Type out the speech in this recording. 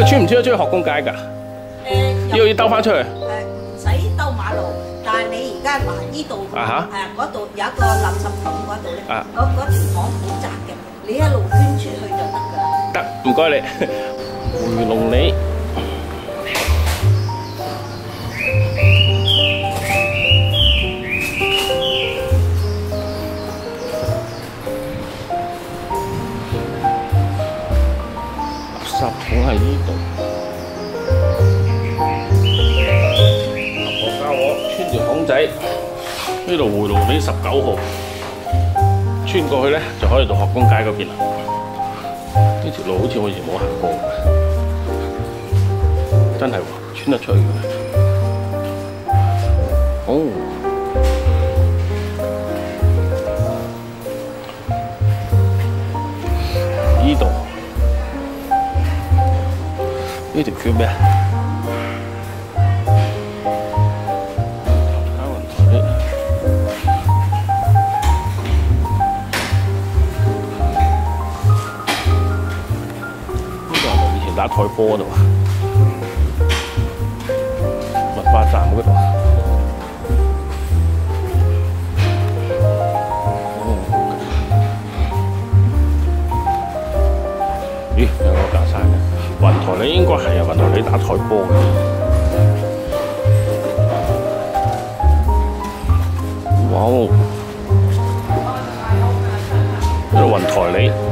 度穿唔穿得出去學工街㗎？誒，要要兜翻出去。誒唔使兜馬路，但係你而家嗱呢度係啊哈啊嗰度有一個垃圾桶嗰度咧，啊嗰嗰條巷好窄嘅，你一路捐出去就得㗎啦。得，唔該你。回龍里。垃圾桶喺呢度。何家我穿條巷仔，呢度回龍里十九號，穿過去咧就可以到學工街嗰邊啦。呢條路好似我以前冇行過，真係喎，穿得出去嘅。哦，呢條叫咩啊？打台呢個係咪以前打台波嗰度啊？文化站嗰度有個架山嘅雲台你應該係啊，雲台你打台波嘅。哇哦！呢度雲台你。